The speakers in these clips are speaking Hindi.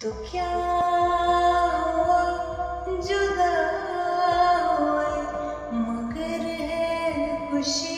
तो क्या जुदा हुए मगर है खुशी।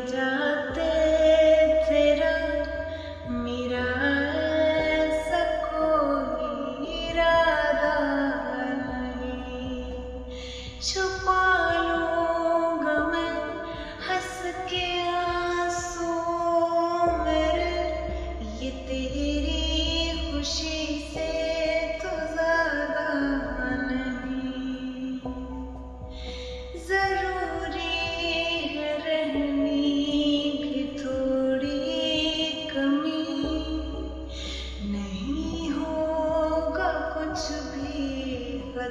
day.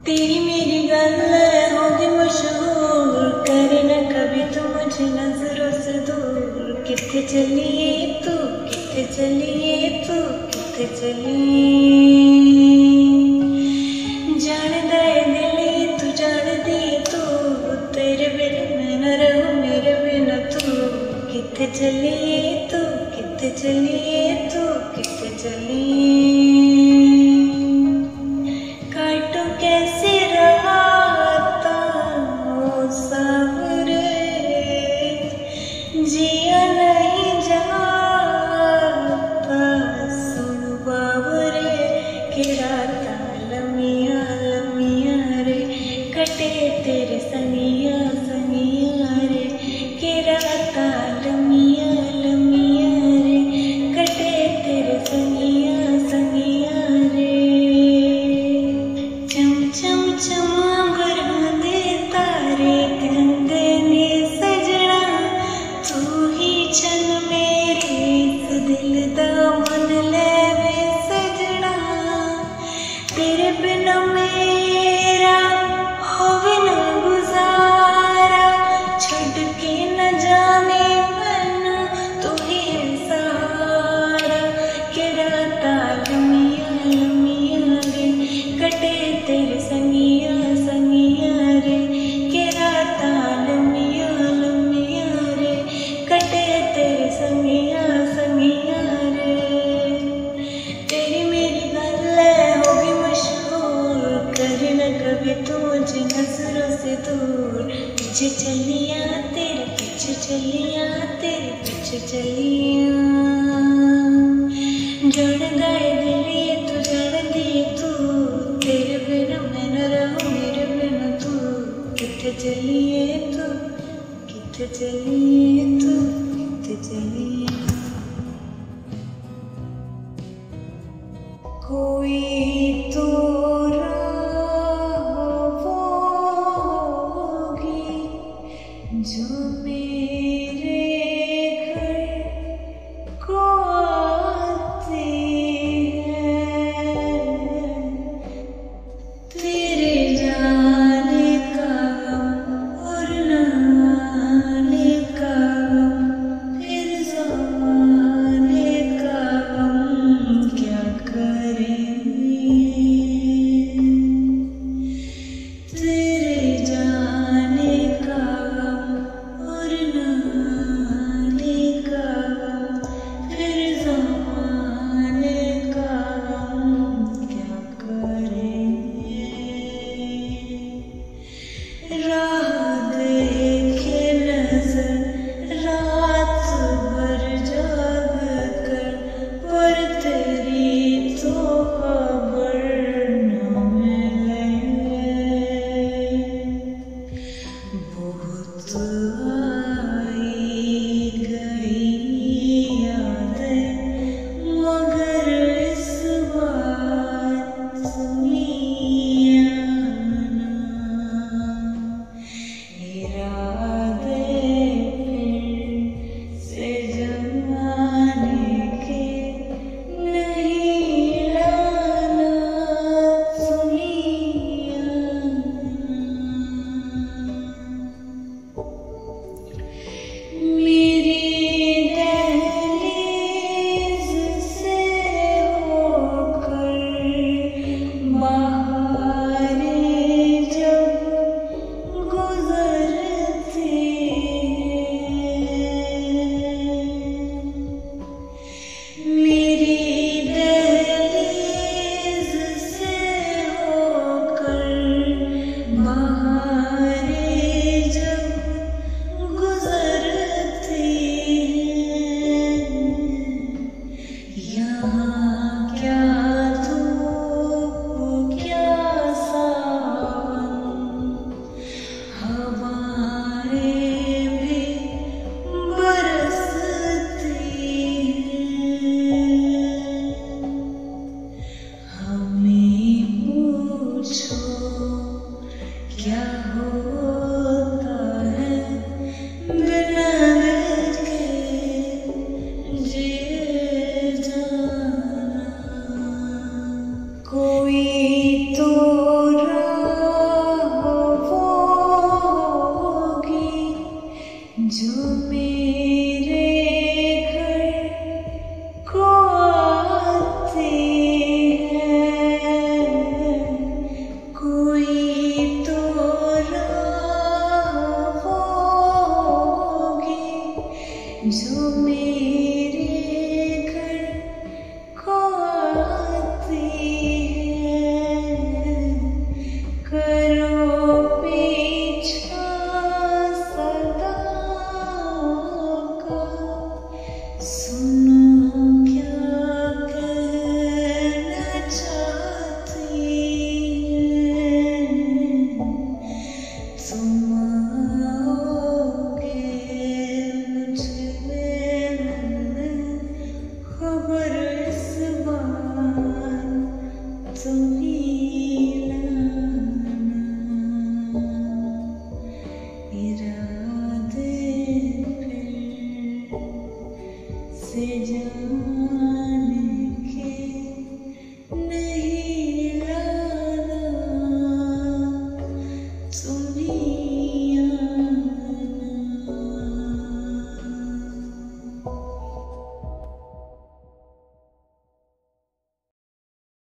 तेरी मेरी गल होगी मशहूर। करे न कभी तू मुझे नज़रों से दूर। किथे चलिए तू किथे चलिए तू किथे चली जान दे दिली तू जान दी तू। तेरे बिन मैं न रहूँ, मेरे बिन तू। किथे चलिए तू किथे चलिए तू किथे चली दो पीछे चलिया, तेरे पीछे चलिया, तेरे पीछे चलिया। जड़ गए दिलिए तू तो जड़ दिए तू, तेरे बिना मैं न रहूँ, मेरे बिना तू। कितने चलिए तू कितने चलिए तू कितने चलिए क्या होता है? बिना के जिए जाना। कोई तो जो मेरी sejam.